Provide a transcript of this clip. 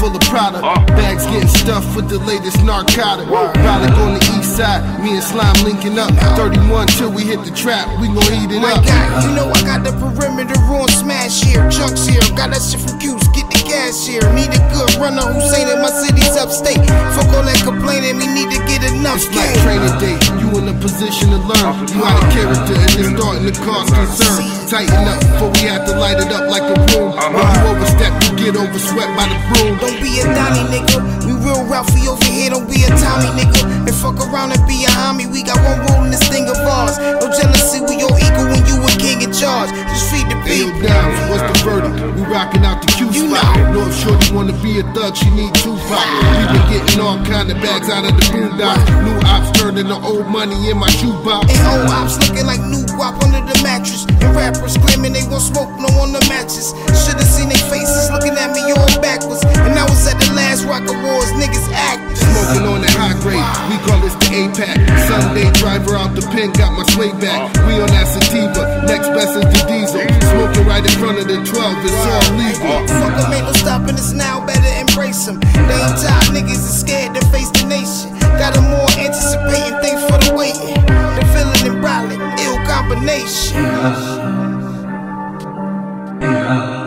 full of product. Bags getting stuffed with the latest narcotic. Product on the east side, me and Slime linking up. 31 till we hit the trap, we gon' heat it My up. God, you know I got the perimeter on smash here. Chunks here, got that shit from Cuse, get the gas here. Need a good runner who's saying that my city's upstate. Fuck all that complaining, we need to get enough It's like game. training day, you in a position to learn. You out of character and it's starting to cause concern. Tighten up before we have to light it up like a room. Uh-huh. Get overswept by the broom. Don't be a Donnie nigga. We real Ralphie over here, don't be a Tommy nigga. And fuck around and be a homie. We got one rule in this thing of ours. No jealousy, we all equal when you a king in charge. Just feed the Ayo people. Downs, what's the verdict? We rocking out the Q You spot. know. If Shorty wanna be a thug, she need two Tupac. We been getting all kind of bags out of the boondocks. New ops turning the old money in my shoebox. And old ops looking like new guap under the mattress. And rappers claiming they won't smoke no on the matches. call this the APAC. Sunday driver out the pen, got my sway back. We on that sativa, next best is the diesel. Smoking right in front of the 12, it's all legal. Fuck them, ain't no stopping us now, better embrace them. They ain't tired, niggas is scared to face the nation. Got a more anticipating, things for the waiting. The feeling and Briley, ill combination. Yeah. Yeah.